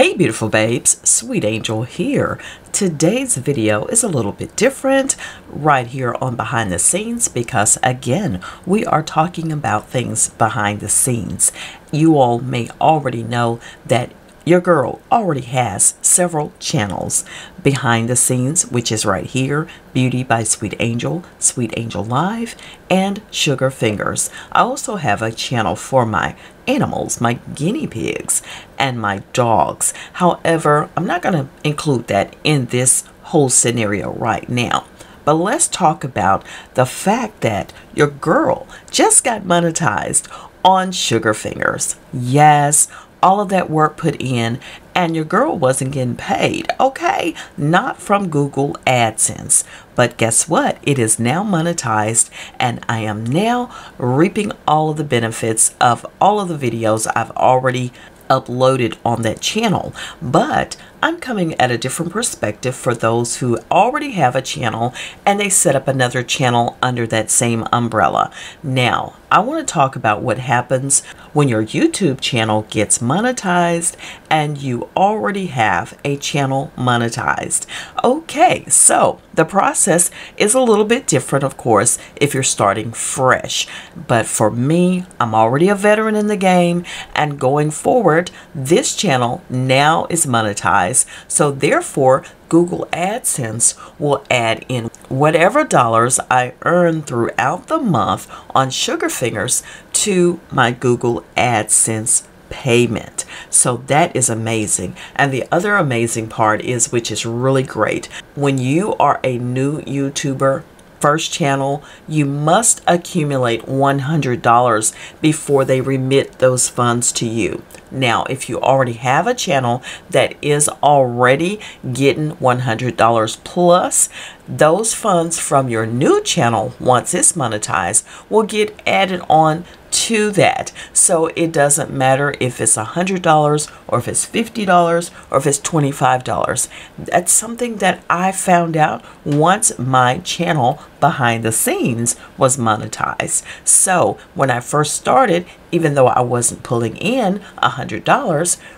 Hey beautiful babes, Sweet Angel here. Today's video is a little bit different right here on behind the scenes because again, we are talking about things behind the scenes. You all may already know that your girl already has several channels behind the scenes, which is right here Beauty by Sweet Angel, Sweet Angel Live, and Sugar Fingers. I also have a channel for my animals, my guinea pigs, and my dogs. However, I'm not going to include that in this whole scenario right now. But let's talk about the fact that your girl just got monetized on Sugar Fingers. Yes, all of that work put in and your girl wasn't getting paid. Okay, not from Google AdSense. But guess what? It is now monetized and I am now reaping all of the benefits of all of the videos I've already uploaded on that channel. But I'm coming at a different perspective for those who already have a channel and they set up another channel under that same umbrella. Now, I want to talk about what happens when your YouTube channel gets monetized and you already have a channel monetized. Okay, so the process is a little bit different, of course, if you're starting fresh. But for me, I'm already a veteran in the game, and going forward, this channel now is monetized. So therefore, Google AdSense will add in whatever dollars I earn throughout the month on Sugar Fingers to my Google AdSense payment. So that is amazing. And the other amazing part is, which is really great, when you are a new YouTuber, first channel, you must accumulate $100 before they remit those funds to you. Now, if you already have a channel that is already getting $100 plus, those funds from your new channel, once it's monetized, will get added on to that. So it doesn't matter if it's $100 or if it's $50 or if it's $25. That's something that I found out once my channel behind the scenes was monetized. So when I first started, even though I wasn't pulling in $100,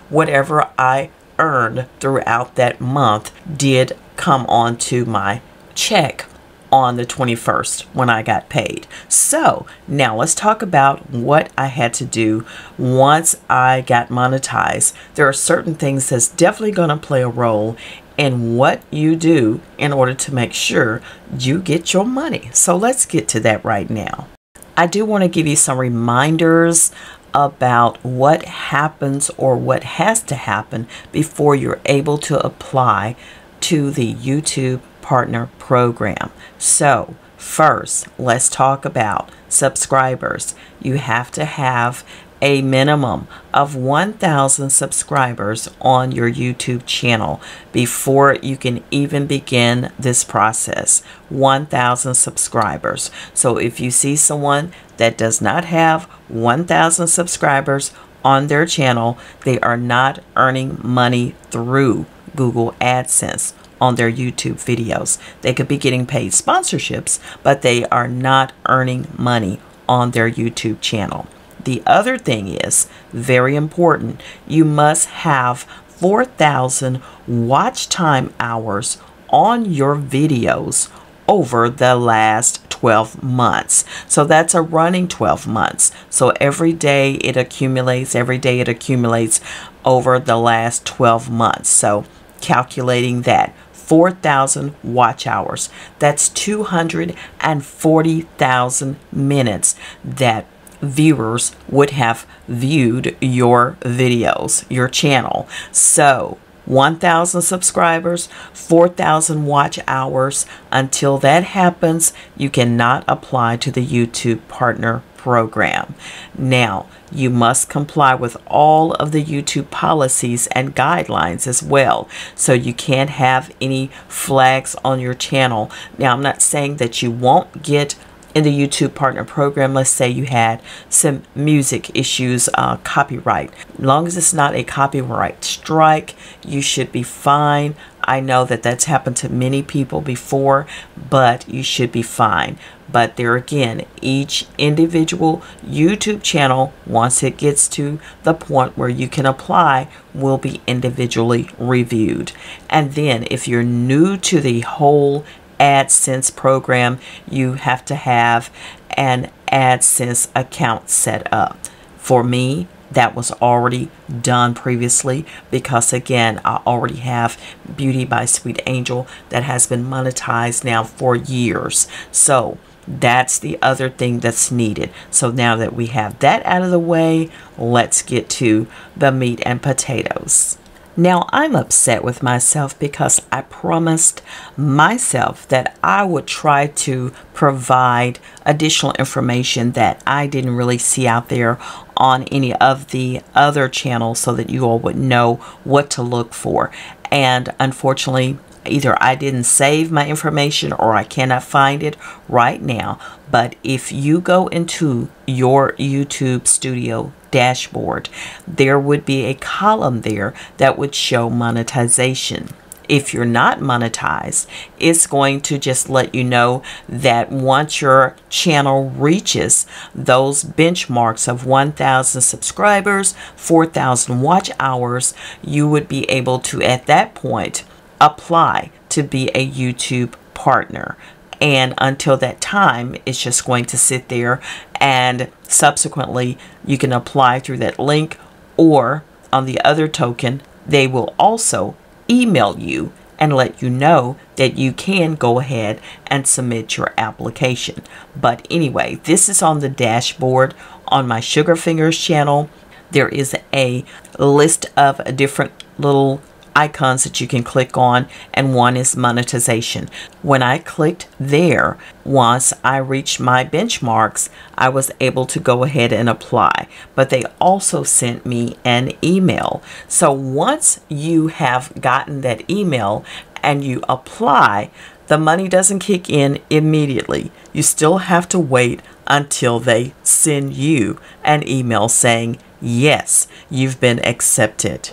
whatever I earned throughout that month did come onto my check on the 21st when I got paid. So now let's talk about what I had to do once I got monetized. There are certain things that's definitely going to play a role in what you do in order to make sure you get your money. So let's get to that right now. I do want to give you some reminders about what happens or what has to happen before you're able to apply to the YouTube Partner Program. So, first, let's talk about subscribers. You have to have a minimum of 1,000 subscribers on your YouTube channel before you can even begin this process. 1,000 subscribers. So if you see someone that does not have 1,000 subscribers on their channel, they are not earning money through Google AdSense on their YouTube videos. They could be getting paid sponsorships, but they are not earning money on their YouTube channel. The other thing is very important. You must have 4,000 watch time hours on your videos over the last 12 months. So that's a running 12 months. So every day it accumulates, every day it accumulates over the last 12 months. So calculating that 4,000 watch hours. That's 240,000 minutes that viewers would have viewed your videos, your channel. So 1,000 subscribers, 4,000 watch hours. Until that happens, you cannot apply to the YouTube Partner Program. Now, you must comply with all of the YouTube policies and guidelines as well. So you can't have any flags on your channel. Now, I'm not saying that you won't get in the YouTube partner program, let's say you had some music issues, uh, copyright. As long as it's not a copyright strike, you should be fine. I know that that's happened to many people before, but you should be fine. But there again, each individual YouTube channel, once it gets to the point where you can apply, will be individually reviewed. And then if you're new to the whole AdSense program, you have to have an AdSense account set up. For me, that was already done previously because again I already have Beauty by Sweet Angel that has been monetized now for years. So that's the other thing that's needed. So now that we have that out of the way let's get to the meat and potatoes now, I'm upset with myself because I promised myself that I would try to provide additional information that I didn't really see out there on any of the other channels so that you all would know what to look for. And unfortunately, either I didn't save my information or I cannot find it right now. But if you go into your YouTube studio dashboard, there would be a column there that would show monetization. If you're not monetized, it's going to just let you know that once your channel reaches those benchmarks of 1,000 subscribers, 4,000 watch hours, you would be able to, at that point, apply to be a YouTube partner and until that time it's just going to sit there and subsequently you can apply through that link or on the other token they will also email you and let you know that you can go ahead and submit your application. But anyway, this is on the dashboard on my Sugar Fingers channel. There is a list of different little icons that you can click on and one is monetization. When I clicked there, once I reached my benchmarks, I was able to go ahead and apply. But they also sent me an email. So once you have gotten that email and you apply, the money doesn't kick in immediately. You still have to wait until they send you an email saying, yes, you've been accepted.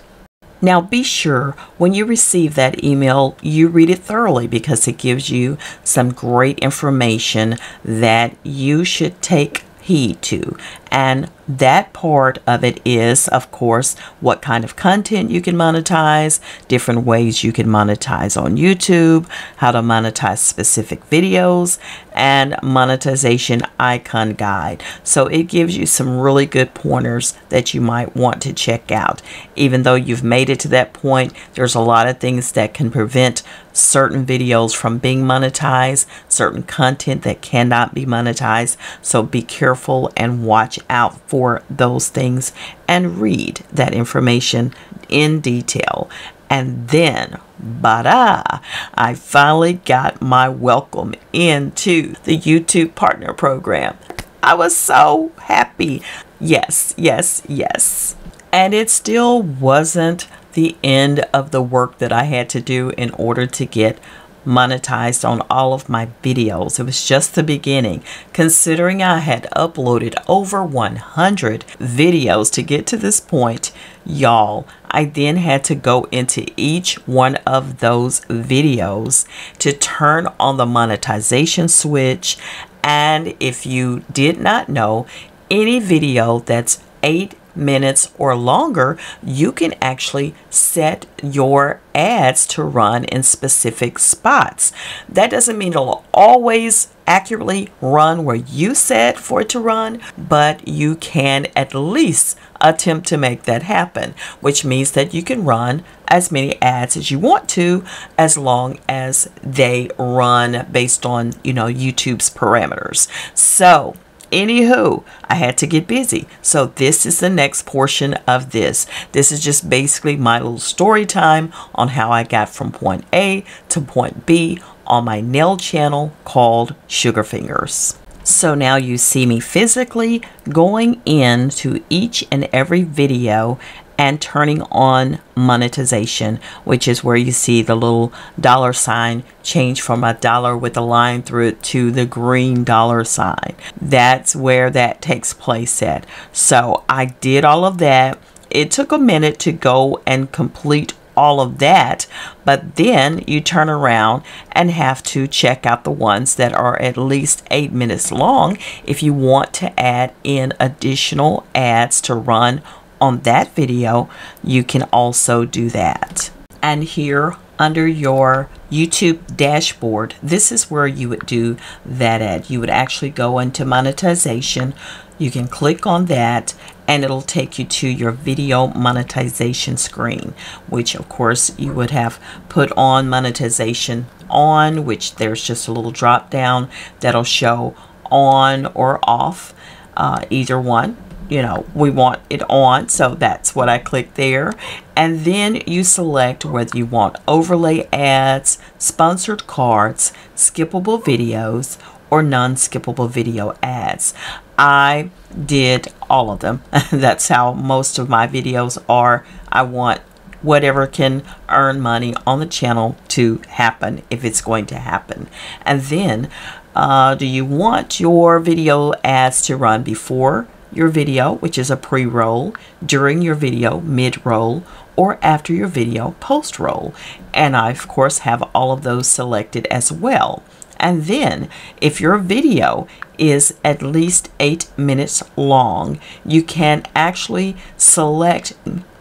Now be sure when you receive that email, you read it thoroughly because it gives you some great information that you should take heed to. And that part of it is, of course, what kind of content you can monetize, different ways you can monetize on YouTube, how to monetize specific videos, and monetization icon guide. So it gives you some really good pointers that you might want to check out. Even though you've made it to that point, there's a lot of things that can prevent certain videos from being monetized, certain content that cannot be monetized. So be careful and watch out for those things and read that information in detail. And then, bada, I finally got my welcome into the YouTube Partner Program. I was so happy. Yes, yes, yes. And it still wasn't the end of the work that I had to do in order to get monetized on all of my videos. It was just the beginning. Considering I had uploaded over 100 videos to get to this point, y'all, I then had to go into each one of those videos to turn on the monetization switch. And if you did not know, any video that's eight minutes or longer, you can actually set your ads to run in specific spots. That doesn't mean it'll always accurately run where you set for it to run, but you can at least attempt to make that happen, which means that you can run as many ads as you want to as long as they run based on, you know, YouTube's parameters. So, Anywho, I had to get busy. So this is the next portion of this. This is just basically my little story time on how I got from point A to point B on my nail channel called Sugar Fingers. So now you see me physically going into each and every video and turning on monetization, which is where you see the little dollar sign change from a dollar with a line through it to the green dollar sign. That's where that takes place at. So I did all of that. It took a minute to go and complete all of that, but then you turn around and have to check out the ones that are at least eight minutes long if you want to add in additional ads to run on that video, you can also do that. And here under your YouTube dashboard, this is where you would do that ad. You would actually go into monetization. You can click on that and it'll take you to your video monetization screen, which of course you would have put on monetization on, which there's just a little drop down that'll show on or off, uh, either one you know, we want it on. So that's what I click there. And then you select whether you want overlay ads, sponsored cards, skippable videos, or non-skippable video ads. I did all of them. that's how most of my videos are. I want whatever can earn money on the channel to happen if it's going to happen. And then, uh, do you want your video ads to run before your video, which is a pre-roll, during your video, mid-roll, or after your video, post-roll. And I, of course, have all of those selected as well. And then, if your video is at least eight minutes long, you can actually select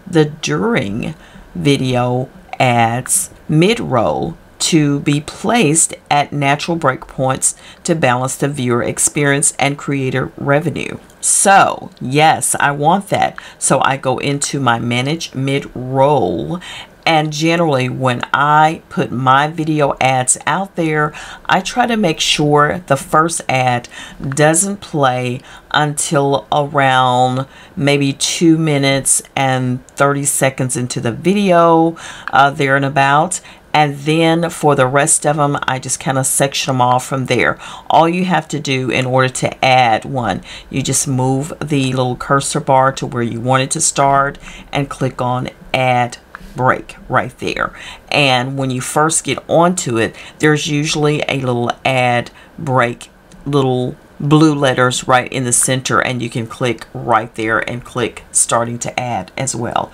the during video ads mid-roll to be placed at natural breakpoints to balance the viewer experience and creator revenue. So, yes, I want that. So I go into my manage mid-roll and generally when I put my video ads out there, I try to make sure the first ad doesn't play until around maybe two minutes and 30 seconds into the video, uh, there and about and then for the rest of them I just kind of section them off from there. All you have to do in order to add one you just move the little cursor bar to where you want it to start and click on add break right there. And when you first get onto it there's usually a little add break little blue letters right in the center and you can click right there and click starting to add as well.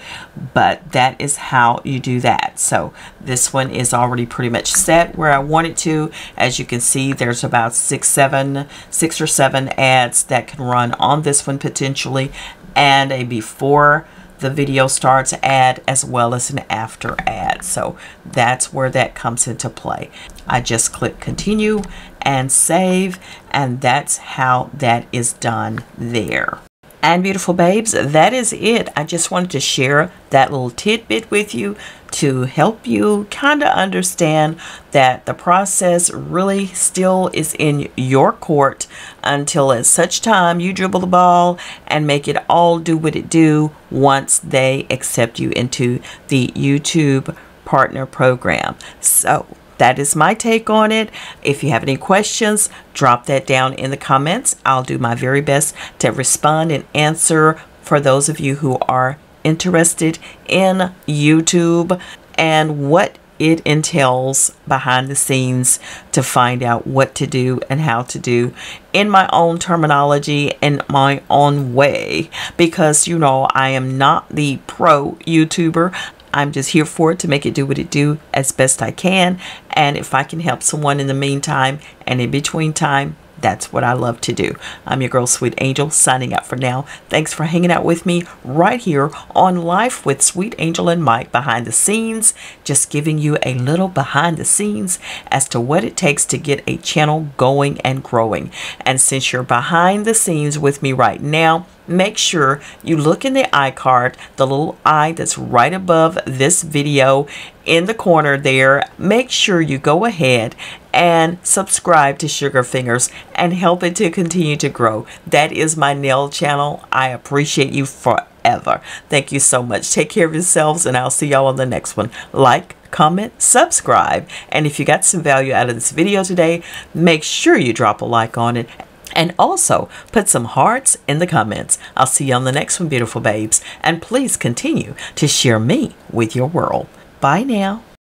But that is how you do that. So this one is already pretty much set where I want it to. As you can see there's about six seven six or seven ads that can run on this one potentially and a before the video starts ad as well as an after ad. So that's where that comes into play. I just click continue and save and that's how that is done there. And beautiful babes, that is it. I just wanted to share that little tidbit with you to help you kind of understand that the process really still is in your court until at such time you dribble the ball and make it all do what it do once they accept you into the YouTube partner program. So that is my take on it. If you have any questions, drop that down in the comments. I'll do my very best to respond and answer for those of you who are interested in YouTube and what it entails behind the scenes to find out what to do and how to do in my own terminology in my own way because you know I am not the pro YouTuber I'm just here for it to make it do what it do as best I can. And if I can help someone in the meantime and in between time, that's what I love to do. I'm your girl, Sweet Angel, signing out for now. Thanks for hanging out with me right here on Life with Sweet Angel and Mike behind the scenes, just giving you a little behind the scenes as to what it takes to get a channel going and growing. And since you're behind the scenes with me right now, make sure you look in the iCard, the little eye that's right above this video in the corner there. Make sure you go ahead and subscribe to Sugar Fingers and help it to continue to grow. That is my nail channel. I appreciate you forever. Thank you so much. Take care of yourselves and I'll see y'all on the next one. Like, comment, subscribe. And if you got some value out of this video today, make sure you drop a like on it And also put some hearts in the comments. I'll see you on the next one, beautiful babes. And please continue to share me with your world. Bye now.